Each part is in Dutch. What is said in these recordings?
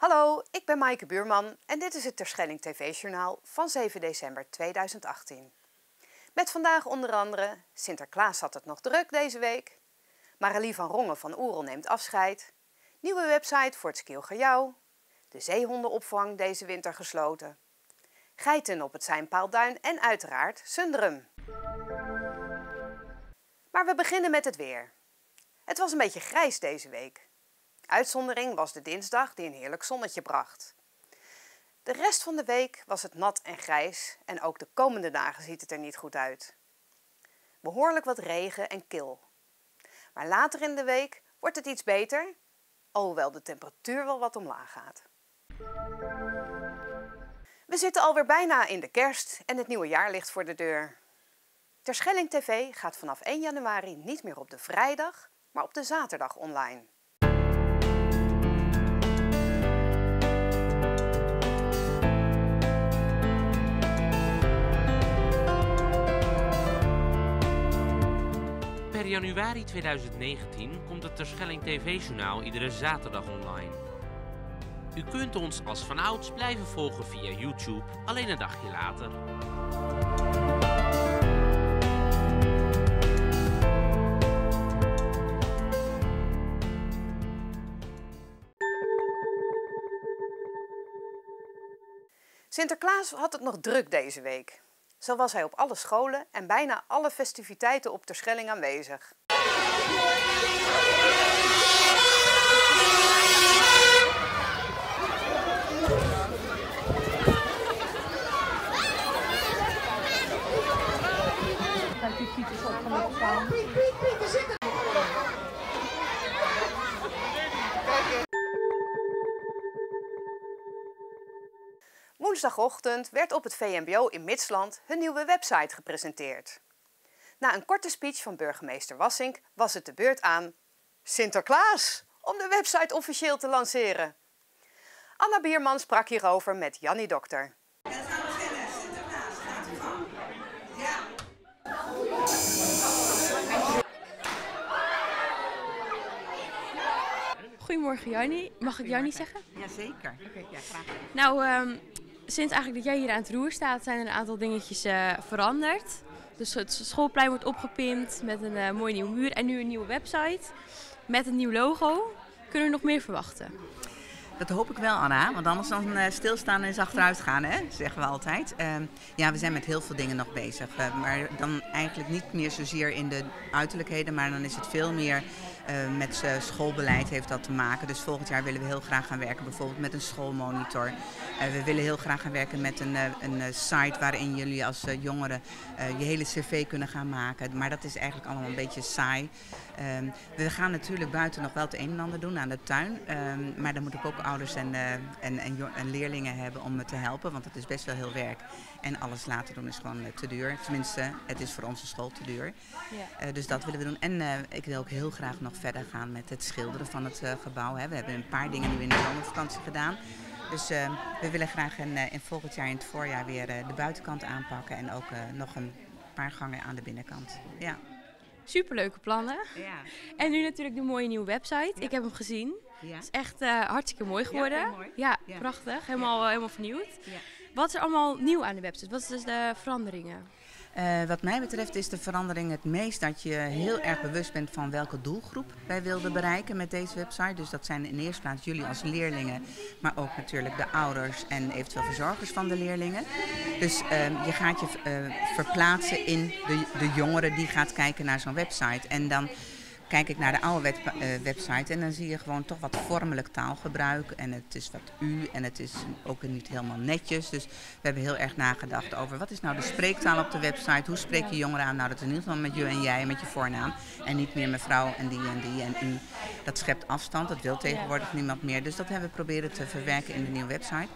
Hallo, ik ben Maaike Buurman en dit is het Terschelling TV-journaal van 7 december 2018. Met vandaag onder andere Sinterklaas had het nog druk deze week, Marilie van Rongen van Oerel neemt afscheid, nieuwe website voor het Skielgejouw, de zeehondenopvang deze winter gesloten, geiten op het Seinpaalduin en uiteraard Sundrum. Maar we beginnen met het weer. Het was een beetje grijs deze week. Uitzondering was de dinsdag die een heerlijk zonnetje bracht. De rest van de week was het nat en grijs en ook de komende dagen ziet het er niet goed uit. Behoorlijk wat regen en kil. Maar later in de week wordt het iets beter, alhoewel de temperatuur wel wat omlaag gaat. We zitten alweer bijna in de kerst en het nieuwe jaar ligt voor de deur. Terschelling TV gaat vanaf 1 januari niet meer op de vrijdag, maar op de zaterdag online. Januari 2019 komt het Terschelling TV-journaal iedere zaterdag online. U kunt ons als vanouds blijven volgen via YouTube, alleen een dagje later. Sinterklaas had het nog druk deze week. Zo was hij op alle scholen en bijna alle festiviteiten op Terschelling aanwezig. Woensdagochtend werd op het VMBO in Mitsland hun nieuwe website gepresenteerd. Na een korte speech van burgemeester Wassink was het de beurt aan Sinterklaas om de website officieel te lanceren. Anna Bierman sprak hierover met Jannie Dokter. Goedemorgen Jannie. Mag ik Jannie zeggen? Jazeker. Ja, graag. Nou, ehm, sinds eigenlijk dat jij hier aan het roer staat, zijn er een aantal dingetjes eh, veranderd. Dus het schoolplein wordt opgepimpt met een eh, mooie nieuwe muur en nu een nieuwe website met een nieuw logo. Kunnen we nog meer verwachten? Dat hoop ik wel, Anna. Want anders dan uh, stilstaan en achteruit gaan, hè? zeggen we altijd. Ehm, ja, we zijn met heel veel dingen nog bezig. maar dan eigenlijk niet meer zozeer in de uiterlijkheden, maar dan is het veel meer uh, met schoolbeleid heeft dat te maken. Dus volgend jaar willen we heel graag gaan werken bijvoorbeeld met een schoolmonitor. Uh, we willen heel graag gaan werken met een, uh, een site waarin jullie als jongeren je hele cv kunnen gaan maken. Maar dat is eigenlijk allemaal een beetje saai. Ehm, we gaan natuurlijk buiten nog wel het een en ander doen aan de tuin. Um, maar dan moet ik ook ouders en, en, en, en, leerlingen hebben om me te helpen. Want dat is best wel heel werk. En alles laten doen is gewoon te duur. Tenminste, het is voor onze school te duur. Ja. dus dat willen we doen. En ik wil ook heel graag nog verder gaan met het schilderen van het uh, gebouw. Hè. We hebben een paar dingen nu in de zomervakantie gedaan. Dus uh, we willen graag in, uh, in, volgend jaar in het voorjaar weer de buitenkant aanpakken. En ook nog een paar gangen aan de binnenkant. Ja. Superleuke plannen. Ja. En nu natuurlijk de mooie nieuwe website. Ja. Ik heb hem gezien. Ja. Het is echt hartstikke mooi geworden. Ja, mooi. ja prachtig. Helemaal, helemaal vernieuwd. Wat is er allemaal nieuw aan de website? Wat zijn dus de veranderingen? Uh, wat mij betreft is de verandering het meest dat je heel erg bewust bent van welke doelgroep wij wilden bereiken met deze website. Dus dat zijn in eerste plaats jullie als leerlingen, maar ook natuurlijk de ouders en eventueel verzorgers van de leerlingen. Dus uh, je gaat je uh, verplaatsen in de, de jongeren die gaat kijken naar zo'n website. En dan kijk ik naar de oude uh, website en dan zie je gewoon toch wat vormelijk taalgebruik. En het is wat u en het is ook niet helemaal netjes. Dus we hebben heel erg nagedacht over wat is nou de spreektaal op de website. Hoe spreek je jongeren aan? Nou, dat is in ieder geval met je en jij, met je voornaam. En niet meer mevrouw en die en die en u. Dat schept afstand, dat wil tegenwoordig niemand meer. Dus dat hebben we proberen te verwerken in de nieuwe website.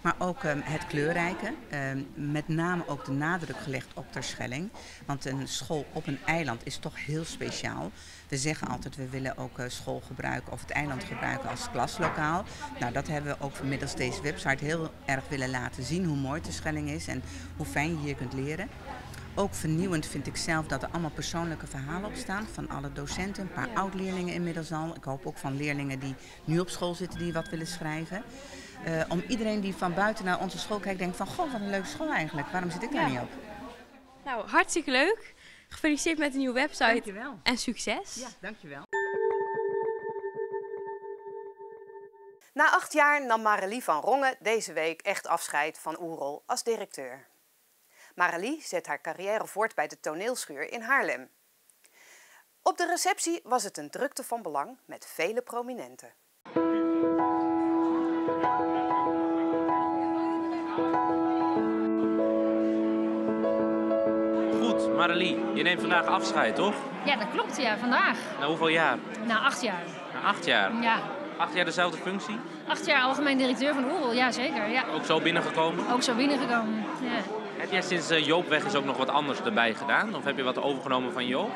Maar ook um, het kleurrijke. Um, met name ook de nadruk gelegd op Terschelling. Want een school op een eiland is toch heel speciaal. We zeggen altijd, we willen ook uh, school gebruiken of het eiland gebruiken als klaslokaal. Nou, dat hebben we ook middels deze website heel erg willen laten zien. Hoe mooi Terschelling is en hoe fijn je hier kunt leren. Ook vernieuwend vind ik zelf dat er allemaal persoonlijke verhalen op staan. Van alle docenten, een paar oud-leerlingen inmiddels al. Ik hoop ook van leerlingen die nu op school zitten die wat willen schrijven. Uh, om iedereen die van buiten naar onze school kijkt, denkt van... Goh, wat een leuke school eigenlijk. Waarom zit ik daar niet op? Nou, hartstikke leuk. Gefeliciteerd met de nieuwe website. Dankjewel. En succes. Ja, dankjewel. Na acht jaar nam Marelie van Rongen deze week echt afscheid van Oerol als directeur. Marelie zet haar carrière voort bij de toneelschuur in Haarlem. Op de receptie was het een drukte van belang met vele prominenten. Goed, Marelie, je neemt vandaag afscheid, toch? Ja, dat klopt, ja, vandaag. Na hoeveel jaar? Na acht jaar. Na acht jaar? Ja. Acht jaar dezelfde functie? Acht jaar algemeen directeur van Oerol, ja zeker. Ja. Ook zo binnengekomen? Ook zo binnengekomen, ja. Heb jij sinds uh, Joop weg is ook nog wat anders erbij gedaan? Of heb je wat overgenomen van Joop?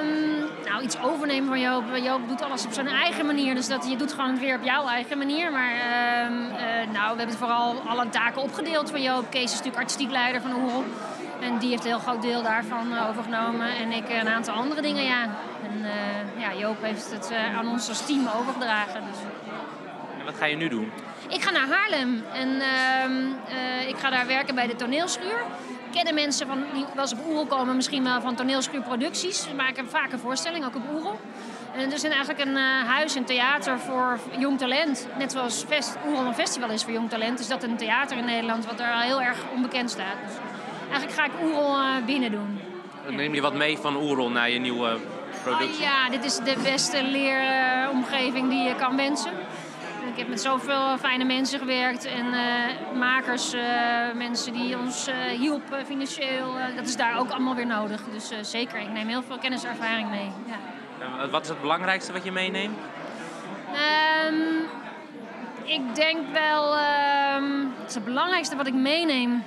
Um, nou, iets overnemen van Joop. Joop doet alles op zijn eigen manier. Dus dat, je doet gewoon weer op jouw eigen manier. Maar um, uh, nou, we hebben vooral alle taken opgedeeld van Joop. Kees is natuurlijk artistiek leider van Oerol. En die heeft een heel groot deel daarvan uh, overgenomen. En ik een aantal andere dingen, ja. En ja, Joop heeft het aan ons als team overgedragen. Dus. En wat ga je nu doen? Ik ga naar Haarlem en uh, ik ga daar werken bij de toneelschuur. Kennen mensen van, die wel eens op Oerol komen, misschien wel van toneelschuurproducties. We maken vaak een voorstelling, ook op Oerol. En er is eigenlijk een uh, huis, een theater voor jong talent. Net zoals Oerol een festival is voor jong talent, is dat een theater in Nederland wat er heel erg onbekend staat. Eigenlijk ga ik Oerol uh, binnen doen. Neem je wat mee van Oerol naar je nieuwe productie? Oh, ja, dit is de beste leeromgeving die je kan wensen. Ik heb met zoveel fijne mensen gewerkt en uh, makers, uh, mensen die ons uh, hielpen financieel. dat is daar ook allemaal weer nodig. Dus zeker, ik neem heel veel kennis en ervaring mee. Ja. wat is het belangrijkste wat je meeneemt? Um, ik denk wel, um, het is het belangrijkste wat ik meeneem.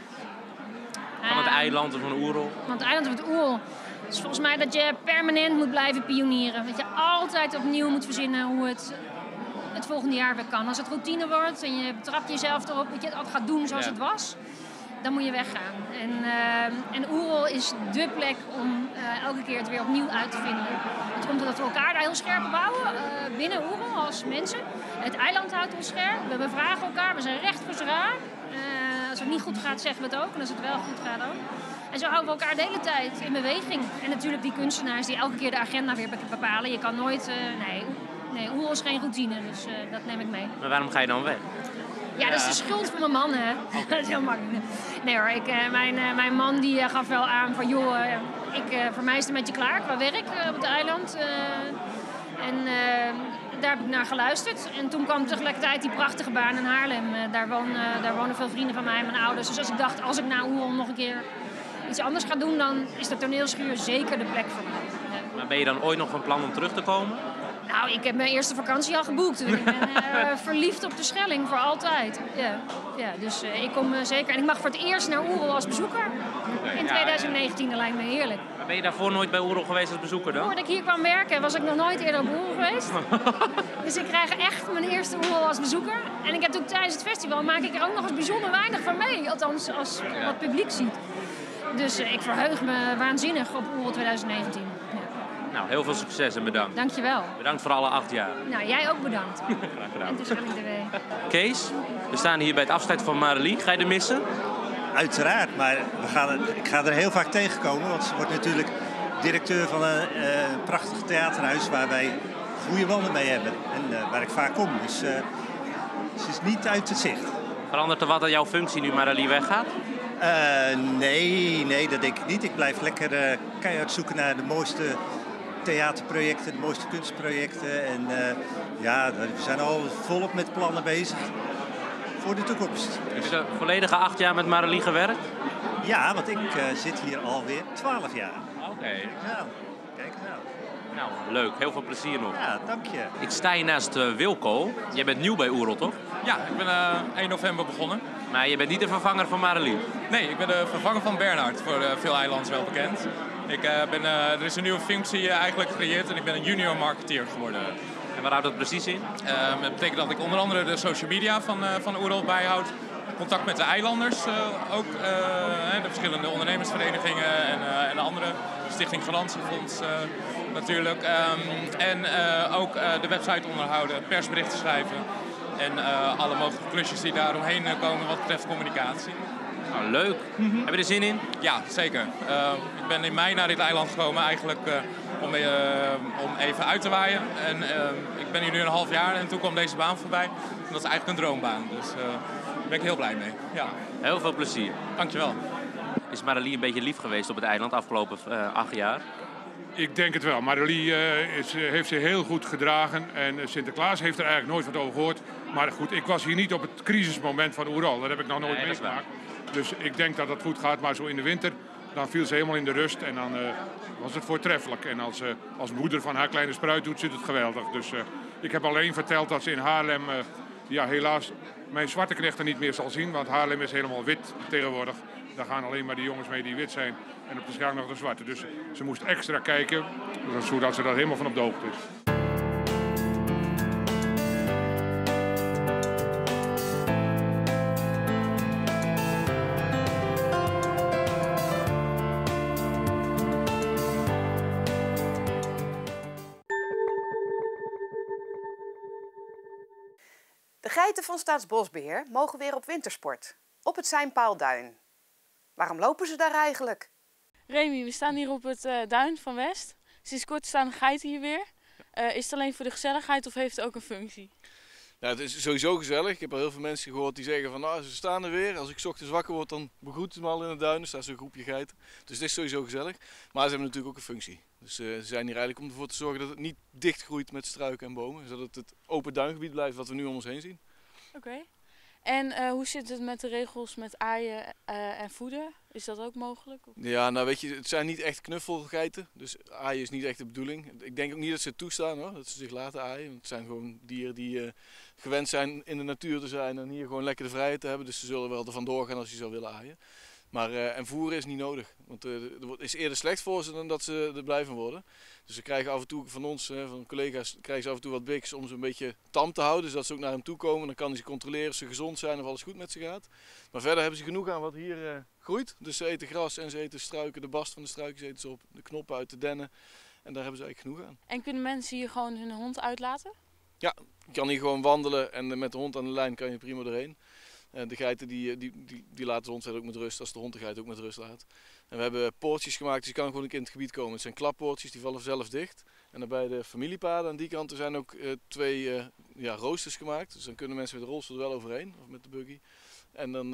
Van het eiland of van Oerol? Van het eiland of het Oerol. Het is volgens mij dat je permanent moet blijven pionieren. Dat je altijd opnieuw moet verzinnen hoe het het volgende jaar weer kan. Als het routine wordt en je betrapt jezelf erop dat je het altijd gaat doen zoals Ja. het was, dan moet je weggaan. En, eh en Oerol is dé plek om eh, elke keer het weer opnieuw uit te vinden. Het komt omdat we elkaar daar heel scherp bouwen eh, binnen Oerol als mensen. Het eiland houdt ons scherp. We bevragen elkaar. We zijn recht voor z'n raar. Als het niet goed gaat, zeggen we het ook. En als het wel goed gaat ook. En zo houden we elkaar de hele tijd in beweging. En natuurlijk die kunstenaars die elke keer de agenda weer bepalen. Je kan nooit... eh, nee, nee, Oerol is geen routine, dus eh, dat neem ik mee. Maar waarom ga je dan weg? Ja, dat is de schuld van mijn man, hè. dat is heel makkelijk. Nee hoor, ik, eh, mijn, mijn man die gaf wel aan van... joh, ik, voor mij is het een beetje klaar qua werk op het eiland. en daar heb ik naar geluisterd. En toen kwam tegelijkertijd die prachtige baan in Haarlem. Eh, daar, wonen, daar wonen veel vrienden van mij en mijn ouders. Dus als ik dacht, als ik naar Oerol nog een keer iets anders ga doen... dan is de toneelschuur zeker de plek voor mij. Maar ben je dan ooit nog van plan om terug te komen? Nou, ik heb mijn eerste vakantie al geboekt. Dus ik ben eh, verliefd op de Schelling voor altijd. Ja, ja dus eh, ik kom eh, zeker. En ik mag voor het eerst naar Oerol als bezoeker. In 2019, dat lijkt me heerlijk. Maar ben je daarvoor nooit bij Oerol geweest als bezoeker dan? Voordat ik hier kwam werken, was ik nog nooit eerder op Oerol geweest. dus ik krijg echt mijn eerste Oerol als bezoeker. En ik heb ook tijdens het festival maak ik er ook nog eens bijzonder weinig van mee. Althans, als wat publiek ziet. Dus eh, ik verheug me waanzinnig op Oerol 2019. Ja. Nou, heel veel succes en bedankt. Dankjewel. Bedankt voor alle acht jaar. Nou, jij ook bedankt. Graag gedaan. En de Schelling TV. Kees, we staan hier bij het afscheid van Marelie. Ga je er missen? Uiteraard, maar we gaan, ik ga er heel vaak tegenkomen. Want ze wordt natuurlijk directeur van een eh, prachtig theaterhuis waar wij goede banden mee hebben. En eh, waar ik vaak kom. Dus eh, ze is niet uit het zicht. Verandert er wat aan jouw functie nu Marelie weggaat? Nee, nee, dat denk ik niet. Ik blijf lekker keihard zoeken naar de mooiste theaterprojecten, de mooiste kunstprojecten. En ja, we zijn al volop met plannen bezig voor de toekomst. Heb je de volledige acht jaar met Marelie gewerkt? Ja, want ik eh, zit hier alweer 12 jaar. Oké. Nou, kijk nou. Nou, leuk. Heel veel plezier nog. Ja, dank je. Ik sta hier naast eh, Wilco. Jij bent nieuw bij Oerol, toch? Ja, ik ben eh 1 november begonnen. Maar je bent niet de vervanger van Marelie. Nee, ik ben de vervanger van Bernhard, voor veel eilands wel bekend. Ik, eh, ben, eh, er is een nieuwe functie eigenlijk gecreëerd en ik ben een junior marketeer geworden. En waar houdt dat precies in? Ehm, dat betekent dat ik onder andere de social media van, eh van Oerol bijhoud. contact met de eilanders ook. de verschillende ondernemersverenigingen en, en de andere. Stichting Garantiefonds natuurlijk. Ehm, en ook de website onderhouden, persberichten schrijven. En alle mogelijke klusjes die daar omheen komen wat betreft communicatie. Nou, leuk. Heb je er zin in? Ja, zeker. ik ben in mei naar dit eiland gekomen eigenlijk om, uh, om even uit te waaien. En uh, ik ben hier nu een half jaar en toen kwam deze baan voorbij. En dat is eigenlijk een droombaan, dus uh, daar ben ik heel blij mee. Ja. Heel veel plezier. Dankjewel. Is Marilie een beetje lief geweest op het eiland afgelopen acht jaar? Ik denk het wel. Marilie is, heeft zich heel goed gedragen en Sinterklaas heeft er eigenlijk nooit wat over gehoord. Maar goed, ik was hier niet op het crisismoment van Oeral. Dat heb ik nog nooit nee, meegemaakt. Dus ik denk dat het goed gaat, maar zo in de winter dan viel ze helemaal in de rust en dan uh, was het voortreffelijk. En als, uh, als moeder van haar kleine spruit doet, zit het geweldig. Dus uh, ik heb alleen verteld dat ze in Haarlem ja, helaas mijn zwarte knechten niet meer zal zien. Want Haarlem is helemaal wit tegenwoordig. Daar gaan alleen maar die jongens mee die wit zijn. En op de schaal nog de zwarte. Dus ze moest extra kijken, zodat ze daar helemaal van op de hoogte is. Staatsbosbeheer mogen weer op wintersport. Op het Seinpaalduin. Waarom lopen ze daar eigenlijk? Remy, we staan hier op het uh, duin van West. Sinds kort staan de geiten hier weer. Uh, is het alleen voor de gezelligheid of heeft het ook een functie? Nou, het is sowieso gezellig. Ik heb al heel veel mensen gehoord die zeggen van nou, ze staan er weer. Als ik ochtends wakker word, dan begroeten ze me al in het duin. Er staat zo'n groepje geiten. Dus het is sowieso gezellig. Maar ze hebben natuurlijk ook een functie. Dus uh, ze zijn hier eigenlijk om ervoor te zorgen dat het niet dicht groeit met struiken en bomen. Zodat het open duingebied blijft wat we nu om ons heen zien. Oké. En uh, hoe zit het met de regels met aaien uh, en voeden? Is dat ook mogelijk? Ja, nou weet je, het zijn niet echt knuffelgeiten. Dus aaien is niet echt de bedoeling. Ik denk ook niet dat ze toestaan hoor, dat ze zich laten aaien. Het zijn gewoon dieren die uh, gewend zijn in de natuur te zijn en hier gewoon lekker de vrijheid te hebben. Dus ze zullen wel er vandoor gaan als je zou willen aaien. Maar, uh, en voeren is niet nodig. Want uh, het is eerder slecht voor ze dan dat ze er blijven worden. Dus ze krijgen af en toe van ons, van collega's, krijgen ze af en toe wat biks om ze een beetje tam te houden. Dus dat ze ook naar hem toe komen. Dan kan hij ze controleren of ze gezond zijn of alles goed met ze gaat. Maar verder hebben ze genoeg aan wat hier uh, groeit. Dus ze eten gras en ze eten struiken. De bast van de struiken eten ze op. De knoppen uit de dennen. En daar hebben ze eigenlijk genoeg aan. En kunnen mensen hier gewoon hun hond uitlaten? Ja, je kan hier gewoon wandelen en met de hond aan de lijn kan je prima doorheen. En de geiten die, die, die, die laten de hond ook met rust als de hond de geit ook met rust laat. En we hebben poortjes gemaakt, dus je kan gewoon in het gebied komen. Het zijn klappoortjes, die vallen zelf dicht. En dan bij de familiepaden aan die kant er zijn ook uh, twee uh, ja, roosters gemaakt. Dus dan kunnen mensen met de rolstoel er wel overheen, of met de buggy. En dan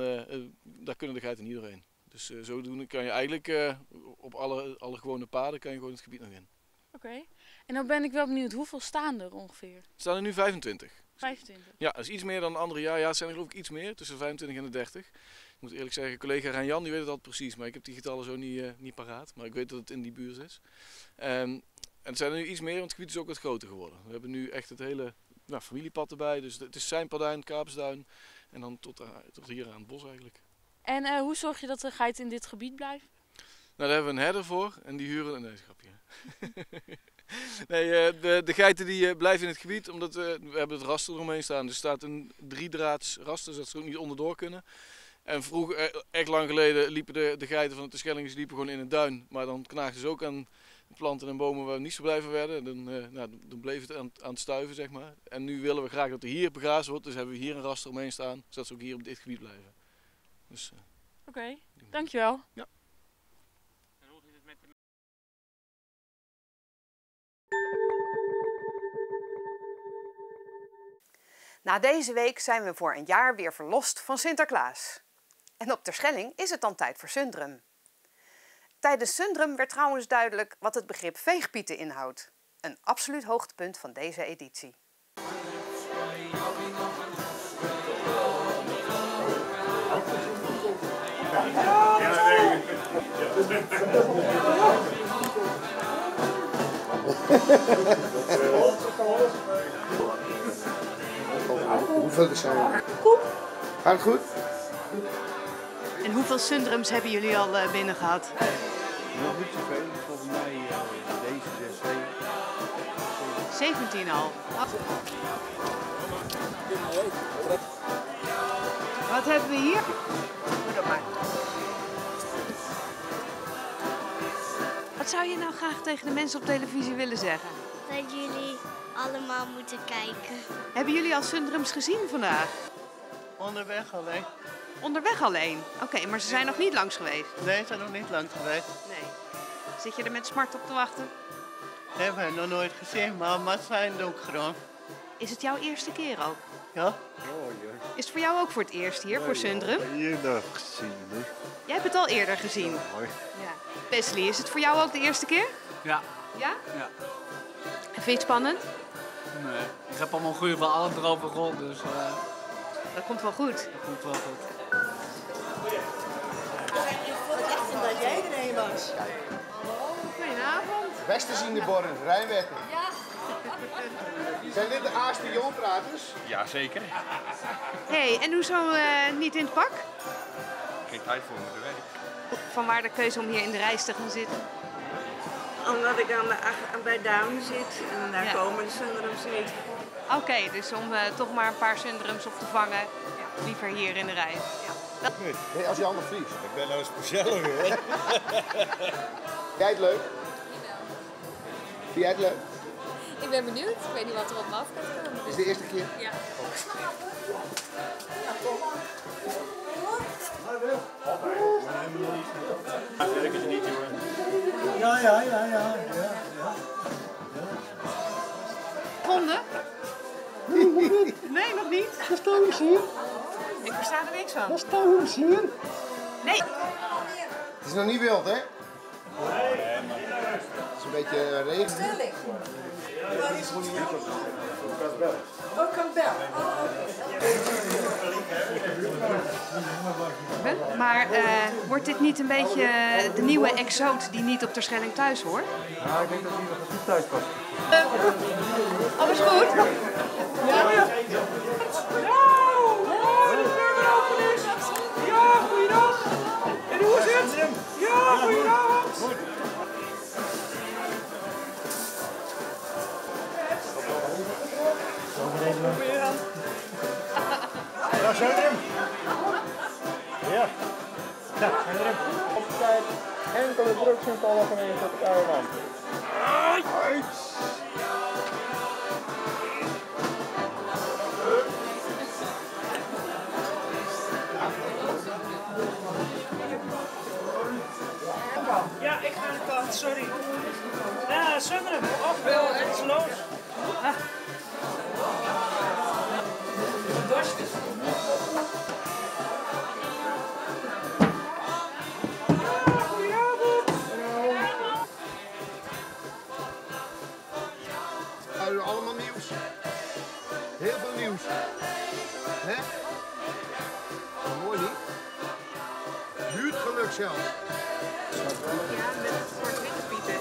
daar kunnen de geiten niet doorheen. Dus zodoende kan je eigenlijk op alle, alle gewone paden kan je gewoon het gebied nog in. Oké. En dan ben ik wel benieuwd, hoeveel staan er ongeveer? Er staan er nu 25. 25? Ja, dat is iets meer dan een andere jaar. Ja, het zijn er geloof ik iets meer, tussen de 25 en de 30. Ik moet eerlijk zeggen, collega Rijn Jan die weet het altijd precies, maar ik heb die getallen zo niet, uh, niet paraat. Maar ik weet dat het in die buurt is. Um, en het zijn er nu iets meer, want het gebied is ook wat groter geworden. We hebben nu echt het hele nou, familiepad erbij. Dus het is Seinpaduin, Kaapsduin en dan tot, uh, tot hier aan het bos eigenlijk. En uh, hoe zorg je dat de geiten in dit gebied blijven? Nou, daar hebben we een herder voor en die huren... Nee, grapje. nee, uh, de, de, geiten die uh, blijven in het gebied, omdat uh, we hebben het raster eromheen staan. Dus er staat een driedraads raster, zodat ze er ook niet onderdoor kunnen. En vroeger, echt lang geleden, liepen de, de geiten van de Schellingers liepen gewoon in het duin. Maar dan knaagden ze ook aan planten en bomen waar we niet zo blijven werden. Dan, nou, dan bleef het aan, aan, het stuiven, zeg maar. En nu willen we graag dat er hier begrazen wordt. Dus hebben we hier een raster omheen staan, zodat ze ook hier op dit gebied blijven. Dus, Oké, okay, dankjewel. Ja. Na deze week zijn we voor een jaar weer verlost van Sinterklaas. En op Terschelling is het dan tijd voor Sundrum. Tijdens Sundrum werd trouwens duidelijk wat het begrip veegpieten inhoudt. Een absoluut hoogtepunt van deze editie. Hoeveel er zijn Goed. Gaat het goed? En hoeveel Sundrums hebben jullie al uh, binnen gehad? Nog niet zoveel. Volgens mij uh, deze 17. 17 al. Wat hebben we hier? Doe dat maar. Wat zou je nou graag tegen de mensen op televisie willen zeggen? Dat jullie allemaal moeten kijken. Hebben jullie al Sundrums gezien vandaag? Onderweg alleen. Onderweg alleen? Oké, maar ze zijn nog niet langs geweest? Nee, ze zijn nog niet lang geweest. Nee. Zit je er met smart op te wachten? Hebben we nog nooit gezien, maar maar zijn doe ik gewoon. Is het jouw eerste keer ook? Ja? Is het voor jou ook voor het eerst hier, voor Sundrum? Hier nog gezien, hè? Jij hebt het al eerder gezien. Mooi. Ja. Wesley, is het voor jou ook de eerste keer? Ja. Ja? ja. En vind je het spannend? Nee. Ik heb allemaal goede verhalen erover gehoord, dus eh, Dat komt wel goed. dat komt wel goed. dat jij erheen was. Goedenavond. Westerziendeborren, Rijnwetten. Zijn dit de A-spionpraters? Jazeker. Hé, hey, en hoezo eh, niet in het pak? Geen tijd voor me, de werk. Van waar de keuze om hier in de reis te gaan zitten? Omdat ik aan de, ach- bij Duinen zit en daar Ja. komen de Sunderums niet. Oké, dus om eh, toch maar een paar Sundrums op te vangen, liever hier in de rij. Dat... Nee, als Jan de Vries. Ik ben nou specialer, hè? Jij het leuk? Vind jij het leuk? Ik ben benieuwd. Ik weet niet wat er op me af gaat komen. Is het de eerste keer? Ja. Werken ze niet, jongen. Ja, ja, ja, ja. ja, ja. Nee, nog niet. Dat is hier. Ik versta er niks van. Dat is trouwens hier. Nee. Het is nog niet wild, hè? Het is een beetje eh, regen. Oh, kan bel. Maar eh, wordt dit niet een beetje eh, de nieuwe exoot die niet op Terschelling thuis hoort? Ja, ik denk dat hij nog goed thuis past. Alles goed? Ja, ja. Ja, goeiedag. En hoe is het? Ja, goedenavond. Ja, zijn er hem? Ja. Er hem? Op tijd enkele drugsinvallen geweest op het oude land. Ja, ik ga de kant, sorry. Ja, Sunderen. Och, wel, het is los. Ah. Hè? Mooi niet? Buurtgeluk zelfs. Ja, met zwart-witte pieten.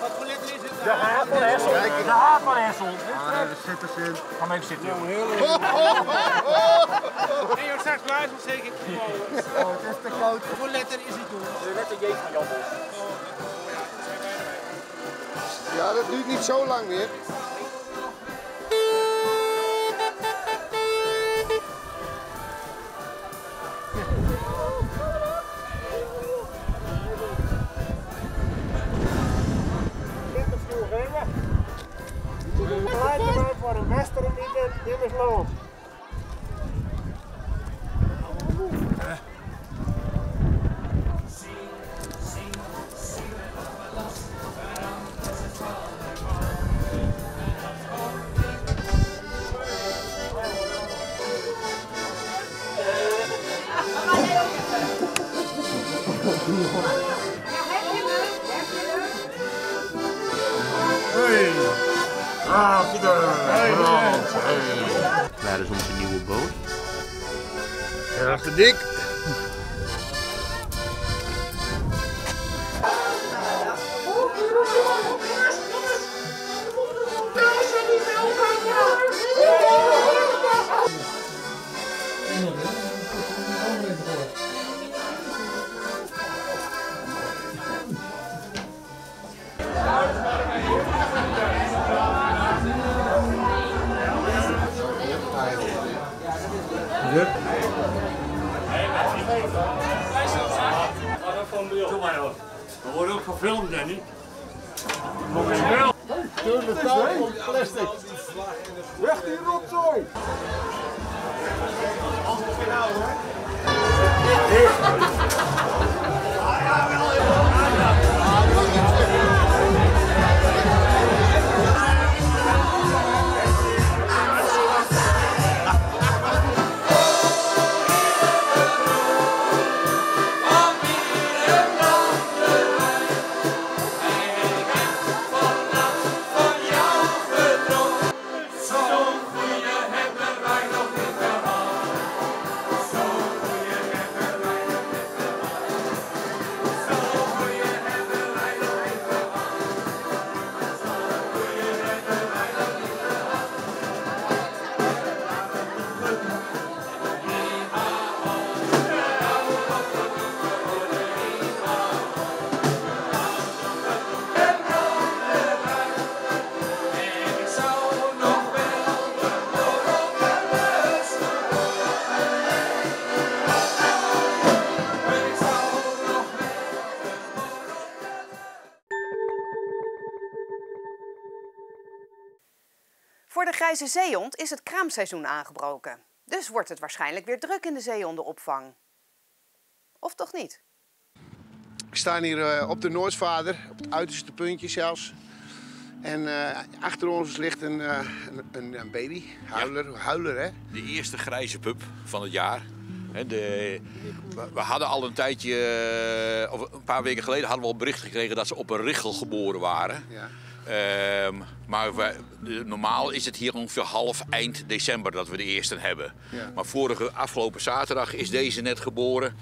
Wat voor letter is het? De haat van Hessel. De haat van Hessel. Ah, daar zitten ze in. Ga maar even zitten, jongen. Nee, joh, straks blijven zeker. Oh, het is te koud. Voor letter is het doen? De letter J van Jan Bos. Ja, dat duurt niet zo lang meer. Interview geven. Gelijk erbij voor een western meeting. Dit is los. Erg te dik. Doe maar op. We worden ook gefilmd, Danny. Door de tafel, plastic. Weg die rotzooi! Voor de grijze zeehond is het kraamseizoen aangebroken. Dus wordt het waarschijnlijk weer druk in de zeehondenopvang. Of toch niet? We staan hier eh, op de Noordvader, op het uiterste puntje zelfs. En eh, achter ons ligt een, eh, een, een baby, huiler, huiler hè? De eerste grijze pup van het jaar. Hè, de, we- we hadden al een tijdje, of een paar weken geleden, hadden we al bericht gekregen dat ze op een richel geboren waren. Ja. Ehm, maar we- normaal is het hier ongeveer half eind december dat we de eerste hebben. Ja. Maar vorige, afgelopen zaterdag is deze net geboren.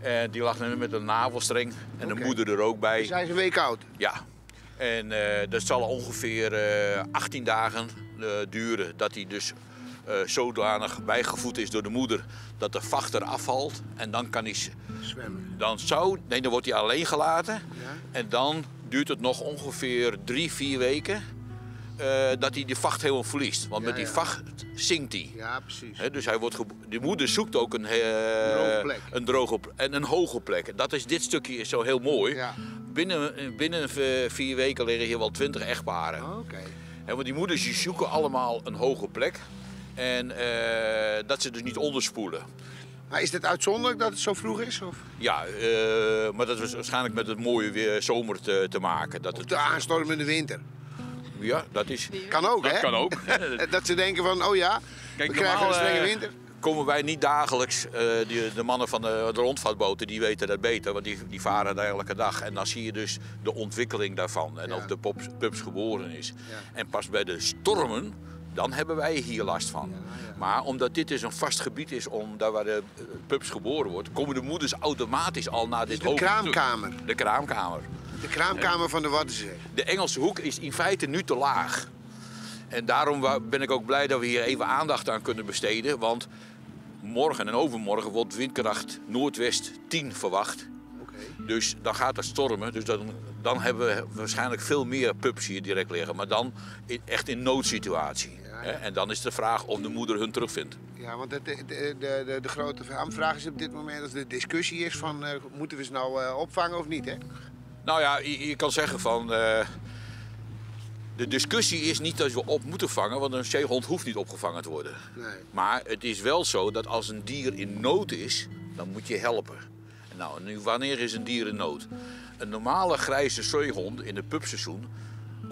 En die lag met een navelstreng en de moeder er ook bij. Dus hij is een week oud. Ja. En eh, dat zal ongeveer eh 18 dagen eh, duren dat hij dus eh, zodanig bijgevoed is door de moeder dat de vacht er afvalt. En dan kan hij... Zwemmen. Dan zou... Nee, dan wordt hij alleen gelaten. En dan duurt het nog ongeveer drie, vier weken eh, dat hij de vacht helemaal verliest. Want Ja, met die ja. vacht zinkt hij. Ja, precies. Hè, dus hij wordt de moeder zoekt ook een, eh, droge plek. een droge plek en een hoge plek. Dat is, dit stukje is zo heel mooi. Binnen, binnen v- vier weken liggen hier wel twintig echtparen. Oké. Hè, want die moeders die zoeken allemaal een hoge plek. En eh, dat ze dus niet onderspoelen. Maar is het uitzonderlijk dat het zo vroeg is? Of? Ja, eh, maar dat is waarschijnlijk met het mooie weer zomer te, te maken. Dat het, de aanstormende winter? ja, dat is... Kan ook, dat hè? kan ook. dat ze denken van, oh ja, Kijk, we krijgen een strenge eh, winter. komen wij niet dagelijks. eh, die, de mannen van de, de rondvaartboten die weten dat beter, want die, die varen daar elke dag. En dan zie je dus de ontwikkeling daarvan en of de pups geboren is. En pas bij de stormen, dan hebben wij hier last van. Maar omdat dit dus een vast gebied is, omdat waar de eh, pups geboren wordt, komen de moeders automatisch al naar dit de hoge stuk. kraamkamer. De kraamkamer. De kraamkamer van de Waddenzee. De Engelse hoek is in feite nu te laag. En daarom ben ik ook blij dat we hier even aandacht aan kunnen besteden. Want morgen en overmorgen wordt windkracht Noordwest 10 verwacht. Dus dan gaat het stormen. Dus dan, dan hebben we waarschijnlijk veel meer pups hier direct liggen. Maar dan echt in noodsituatie. Hè? En dan is de vraag of de moeder hun terugvindt. Ja, want de, de, de, de, de grote vraag is op dit moment dat de discussie is van eh, moeten we ze nou eh, opvangen of niet, hè? Nou ja, je, je kan zeggen van. eh, de discussie is niet dat we op moeten vangen, want een zeehond hoeft niet opgevangen te worden. Nee. Maar het is wel zo dat als een dier in nood is, dan moet je helpen. En Nou, nu, wanneer is een dier in nood? Een normale grijze zeehond in het pupseizoen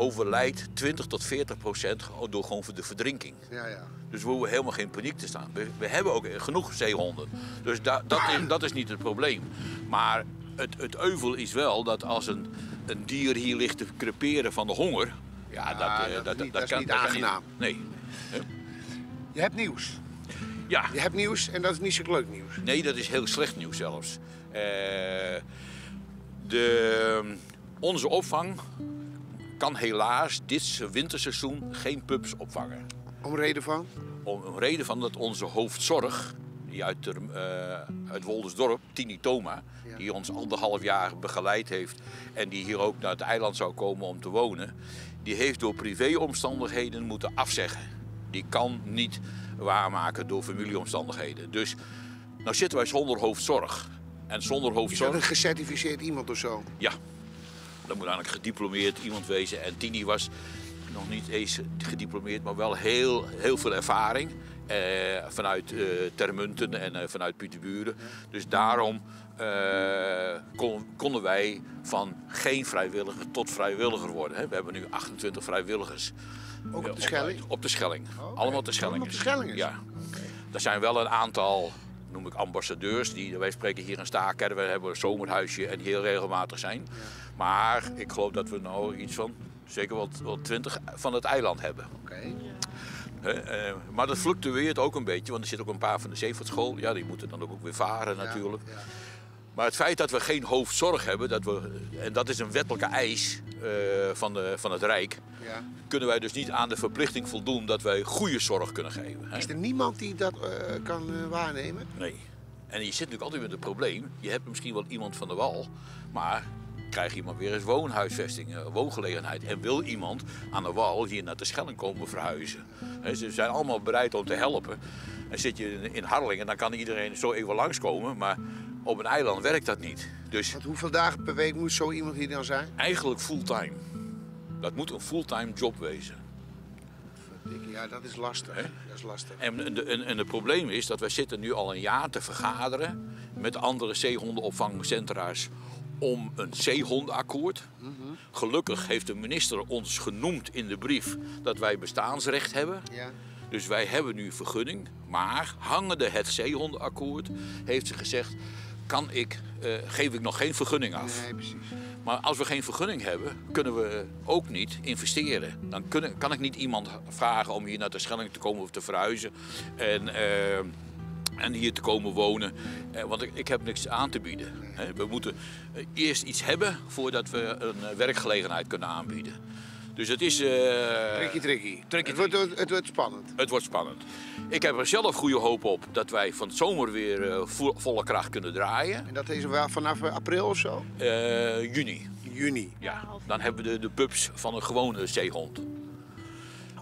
overlijdt 20 tot 40 procent door gewoon voor de verdrinking. Ja, ja. Dus we hoeven helemaal geen paniek te staan. We, we hebben ook genoeg zeehonden. Dus da- dat, is, dat is niet het probleem. Maar het, het euvel is wel dat als een, een dier hier ligt te creperen van de honger... Ja, dat, eh, dat dat, is niet- dat kan, niet kan aangenaam. Nee. Je hebt nieuws. Ja. Je hebt nieuws en dat is niet zo leuk nieuws. Nee, dat is heel slecht nieuws zelfs. Eh, de, onze opvang kan helaas dit winterseizoen geen pups opvangen. Om reden van? Om een reden van dat onze hoofdzorg, die uit, de, uit Woldersdorp, Tini Thoma, die ons anderhalf jaar begeleid heeft en die hier ook naar het eiland zou komen om te wonen, die heeft door privéomstandigheden moeten afzeggen. Die kan niet waarmaken door familieomstandigheden. Dus Nou zitten wij zonder hoofdzorg. En zonder Is dat hoofdzorg... een gecertificeerd iemand of zo? Ja, dat moet eigenlijk gediplomeerd iemand wezen. En Tini was nog niet eens gediplomeerd, maar wel heel, heel veel ervaring. eh, vanuit eh Termunten en eh, vanuit Pieterburen. Dus daarom eh, kon- konden wij van geen vrijwilliger tot vrijwilliger worden. Hè. We hebben nu 28 vrijwilligers. Ook op de Schelling? Op de Schelling. Allemaal op de Schelling. op de Schellingers? Ja. Er zijn wel een aantal, noem ik ambassadeurs, die, wij spreken hier in Staaker, we hebben een zomerhuisje en die heel regelmatig zijn. Maar ik geloof dat we nou iets van, zeker wel, wel 20 van het eiland hebben. Hè, eh, maar dat fluctueert ook een beetje, want er zitten ook een paar van de zeevaartschool. Ja, die moeten dan ook weer varen natuurlijk. Maar het feit dat we geen hoofdzorg hebben, dat we, en dat is een wettelijke eis eh, van, de, van het Rijk, Ja. kunnen wij dus niet aan de verplichting voldoen dat wij goede zorg kunnen geven. Is er niemand die dat eh, kan waarnemen? Nee. En je zit natuurlijk altijd met het probleem. Je hebt misschien wel iemand van de wal, maar krijg je maar weer eens woonhuisvesting, eh, woongelegenheid. En wil iemand aan de wal hier naar de Schelling komen verhuizen? Ze zijn allemaal bereid om te helpen. En zit je in- in Harlingen, dan kan iedereen zo even langskomen. Maar op een eiland werkt dat niet. Dus Want hoeveel dagen per week moet zo iemand hier dan zijn? eigenlijk fulltime. Dat moet een fulltime job wezen. Ja, dat is lastig. Dat is lastig. En, de- en, en het probleem is dat wij zitten nu al een jaar te vergaderen met andere zeehondenopvangcentra's om een zeehondenakkoord. Gelukkig heeft de minister ons genoemd in de brief dat wij bestaansrecht hebben. Ja. Dus wij hebben nu vergunning. Maar hangende het zeehondenakkoord heeft ze gezegd, kan ik, eh, geef ik nog geen vergunning af. Nee, precies. Maar als we geen vergunning hebben, kunnen we ook niet investeren. Dan kunnen, kan ik niet iemand vragen om hier naar de Schelling te komen of te verhuizen. En, eh, en hier te komen wonen. Eh, want ik, ik heb niks aan te bieden. We moeten eh, eerst iets hebben voordat we een eh, werkgelegenheid kunnen aanbieden. Dus het is... eh, Tricky, tricky. tricky, Het wordt, het wordt spannend. het wordt spannend. Ik heb er zelf goede hoop op dat wij van het zomer weer vo- volle kracht kunnen draaien. En dat is wel vanaf april of zo? Juni. Juni. Ja, dan hebben we de, de pups van een gewone zeehond.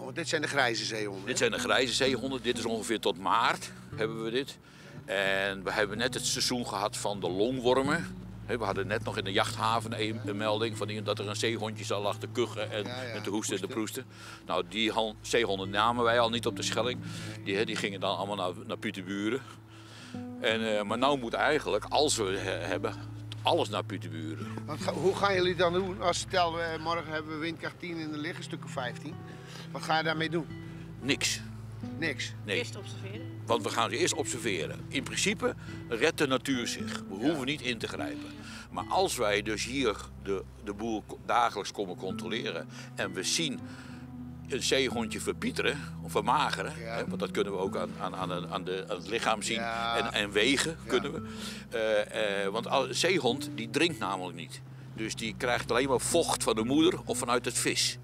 Oh, dit zijn de grijze zeehonden. Dit zijn de grijze zeehonden. Dit is ongeveer tot maart hebben we dit. En we hebben net het seizoen gehad van de longwormen. We hadden net nog in de jachthaven een, melding van iemand dat er een zeehondje zal lag te kuchen en, en te hoesten en te proesten. Nou, die zeehonden namen wij al niet op de Schelling. Die, die gingen dan allemaal naar, naar Pieterburen. En, eh, maar nou moet eigenlijk, als we he- hebben, alles naar Pieterburen. Hoe gaan jullie dan doen? Als stel, eh, morgen hebben we windkracht 10 in de liggen, stukken 15. Wat ga je daarmee doen? Niks. Niks. Nee. Eerst observeren. Want we gaan ze eerst observeren. In principe redt de natuur zich. We hoeven niet in te grijpen. Maar als wij dus hier de, de boel dagelijks komen controleren en we zien een zeehondje verpieteren of vermageren, hè, want dat kunnen we ook aan, aan, aan, de- aan, de, aan het lichaam zien Ja. en, en wegen kunnen we. Eh, eh, want al- een zeehond die drinkt namelijk niet. Dus die krijgt alleen maar vocht van de moeder of vanuit het vis.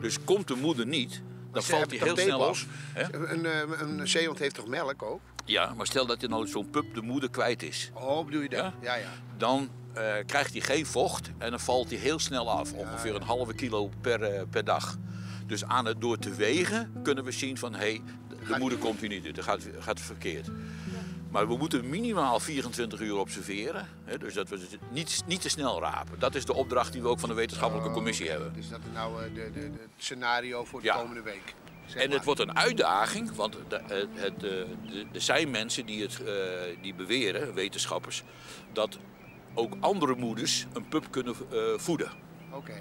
Dus komt de moeder niet, dan valt hij heel snel af. Hè? Een, eh, een zeehond heeft toch melk ook? Ja, maar stel dat je nou zo'n pup de moeder kwijt is. Oh, bedoel je dat? Ja? Ja, ja. Dan eh, krijgt hij geen vocht en dan valt hij heel snel af. Ongeveer een halve kilo per, eh, per dag. Dus aan het door te wegen kunnen we zien van... hé, hey, de, de moeder komt hier niet uit, dat gaat, gaat het verkeerd. Maar we moeten minimaal 24 uur observeren. Hè, dus dat we het niet, niet te snel rapen. Dat is de opdracht die we ook van de wetenschappelijke commissie hebben. Dus dat is nou eh, de, de, de, het scenario voor de Ja. komende week. zeg En maar. het wordt een uitdaging, want de- het, het, eh, de- er zijn mensen die, het, eh, die beweren, wetenschappers, dat ook andere moeders een pup kunnen eh, voeden. Oké.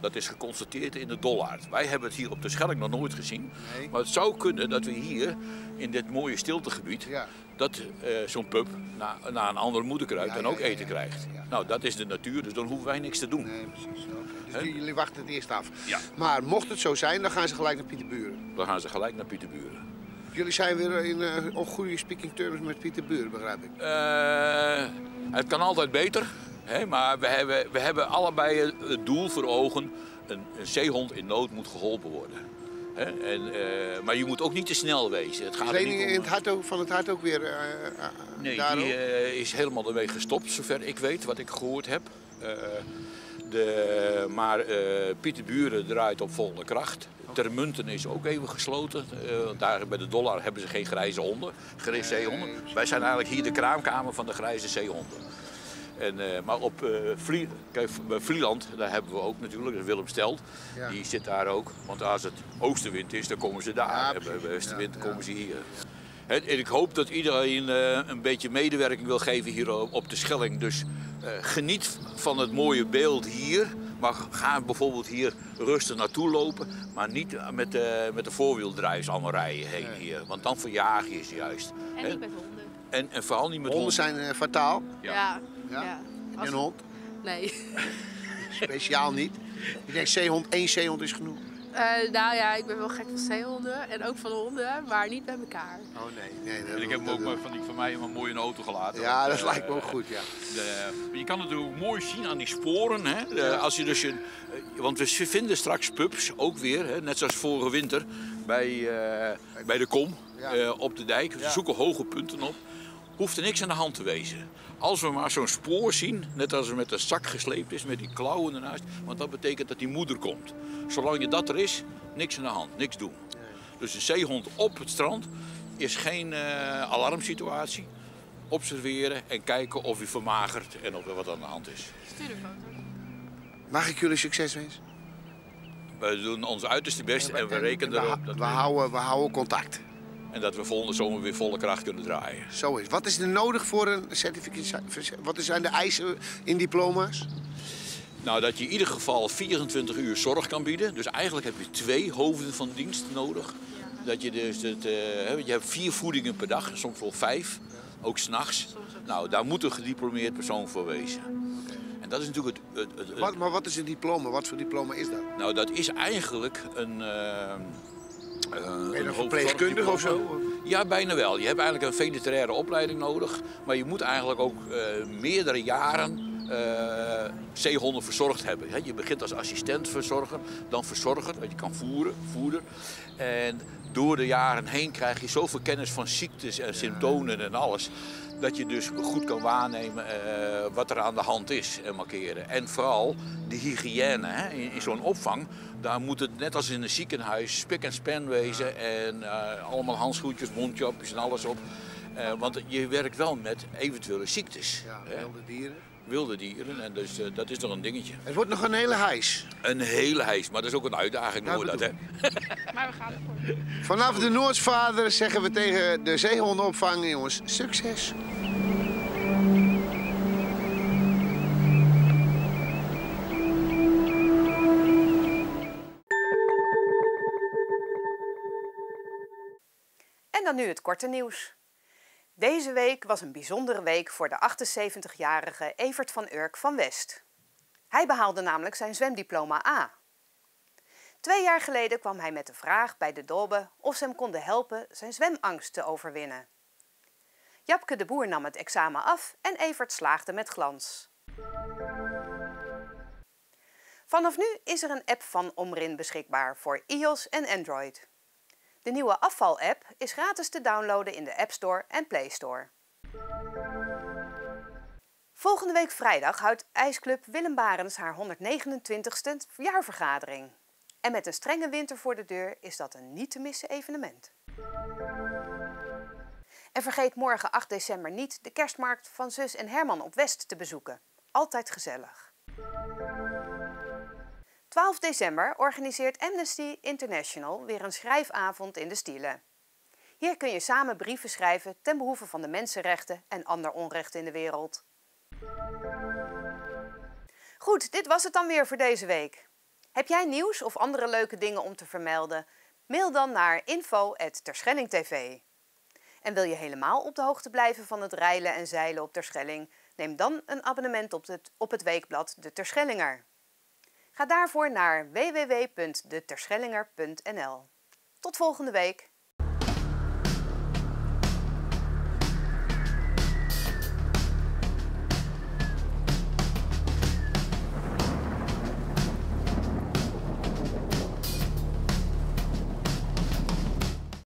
Dat is geconstateerd in de Dollaard. Wij hebben het hier op de Schelling nog nooit gezien. Nee. Maar het zou kunnen dat we hier, in dit mooie stiltegebied, dat eh, zo'n pup naar, naar een andere moeder kruipt Ja, en ja, ook eten krijgt. Nou, dat is de natuur, dus dan hoeven wij niks te doen. Nee, precies. Dus jullie wachten het eerst af. Maar mocht het zo zijn, dan gaan ze gelijk naar Pieterburen. Dan gaan ze gelijk naar Pieterburen. Jullie zijn weer in eh op goede speaking terms met Pieterburen, begrijp ik. Eh, het kan altijd beter, maar we hebben, we hebben allebei het- doel voor ogen. Een, een zeehond in nood moet geholpen worden. En, eh, maar je moet ook niet te snel wezen. Het gaat Is niet om, in het hart ook, van het hart ook weer eh, eh, Nee, daarop? die eh, is helemaal ermee gestopt, zover ik weet, wat ik gehoord heb. Eh, De, maar eh, Pieter Buren draait op volle kracht. Termunten is ook even gesloten. Eh, want daar bij de dollar hebben ze geen grijze honden, grijze zeehonden. Wij zijn eigenlijk hier de kraamkamer van de grijze zeehonden. En, eh, maar op eh, Vlie, kijk, bij Vlieland, daar hebben we ook natuurlijk, Willem Stelt. Ja. Die zit daar ook. Want als het oostenwind is, dan komen ze daar. en bij westenwind Ja, komen ze hier. En ik hoop dat iedereen eh, een beetje medewerking wil geven hier op de Schelling. Dus eh, geniet van het mooie beeld hier. Maar ga bijvoorbeeld hier rustig naartoe lopen. Maar niet met de, met de voorwieldrijves allemaal rijden heen hier. Want dan verjaag je ze juist. En niet met honden. En, en vooral niet met Honden zijn eh, fataal. Ja. Ja? ja. En Als- een hond? Nee. Speciaal niet. Ik denk zeehond, één zeehond is genoeg. Eh, nou ja, ik ben wel gek van zeehonden en ook van honden, maar niet bij elkaar. Oh nee, nee. En ik heb hem ook maar van, die, van mij helemaal mooi in de auto gelaten. Ja, Want, dat eh, lijkt me ook goed, ja. de- je kan het ook mooi zien aan die sporen. Hè? De- als je dus je, eh, want we vinden straks pups ook weer, hè? net zoals vorige winter, bij, eh, bij de kom eh, op de dijk. We zoeken hoge punten op. Hoeft er niks aan de hand te wezen. Als we maar zo'n spoor zien, net als er met een zak gesleept is, met die klauwen ernaast, want dat betekent dat die moeder komt. Zolang je dat er is, niks aan de hand, niks doen. Dus een zeehond op het strand is geen eh, alarmsituatie. Observeren en kijken of hij vermagert en of er wat aan de hand is. Stuur een foto. Mag ik jullie succes wensen? We doen ons uiterste best en we En rekenen we, erop dat we, houden, we houden contact. En dat we volgende zomer weer volle kracht kunnen draaien. Zo is. Wat is er nodig voor een certificaat? Wat zijn de eisen in diploma's? Nou, dat je in ieder geval 24 uur zorg kan bieden. Dus eigenlijk heb je twee hoofden van dienst nodig. Dat je dus het, eh, je hebt vier voedingen per dag, soms wel vijf, ook s'nachts. Nou, daar moet een gediplomeerd persoon voor wezen. En dat is natuurlijk het. het, het- het- Wat, maar wat is een diploma? Wat voor diploma is dat? nou, dat is eigenlijk een. eh, een verpleegkundige of zo? Ja, bijna wel. Je hebt eigenlijk een veterinaire opleiding nodig. Maar je moet eigenlijk ook eh, meerdere jaren eh, zeehonden verzorgd hebben. Je begint als assistentverzorger, dan verzorger, dat je kan voeren, voeder. En door de jaren heen krijg je zoveel kennis van ziektes en symptomen en alles. Dat je dus goed kan waarnemen eh, wat er aan de hand is en markeren. En vooral de hygiëne hè, in, in zo'n opvang. Daar moet het net als in een ziekenhuis spik en span wezen. En eh, allemaal handschoentjes, mondjapjes en alles op. Eh, want je werkt wel met eventuele ziektes. hè. wilde dieren. Wilde dieren, en dus eh, dat is toch een dingetje. Het wordt nog een hele hijs. Een hele hijs, maar dat is ook een uitdaging hoor dat, hè. Maar we gaan ervoor. Vanaf de Noordsvader zeggen we tegen de zeehondenopvang, jongens, succes. Nu het korte nieuws. Deze week was een bijzondere week voor de 78-jarige Evert van Urk van West. Hij behaalde namelijk zijn zwemdiploma A. Twee jaar geleden kwam hij met de vraag bij de Dolbe of ze hem konden helpen zijn zwemangst te overwinnen. Japke de Boer nam het examen af en Evert slaagde met glans. Vanaf nu is er een app van Omrin beschikbaar voor iOS en Android. De nieuwe afval-app is gratis te downloaden in de App Store en Play Store. Volgende week vrijdag houdt IJsclub Willem Barens haar 129ste jaarvergadering. En met een strenge winter voor de deur is dat een niet te missen evenement. En vergeet morgen 8 december niet de kerstmarkt van Zus en Herman op West te bezoeken. Altijd gezellig. 12 december organiseert Amnesty International weer een schrijfavond in de Stielen. Hier kun je samen brieven schrijven ten behoeve van de mensenrechten en ander onrecht in de wereld. Goed, dit was het dan weer voor deze week. Heb jij nieuws of andere leuke dingen om te vermelden? Mail dan naar info.terschellingtv. En wil je helemaal op de hoogte blijven van het reilen en zeilen op Terschelling? Neem dan een abonnement op het, op het weekblad De Terschellinger. Ga daarvoor naar www.deterschellinger.nl. Tot volgende week.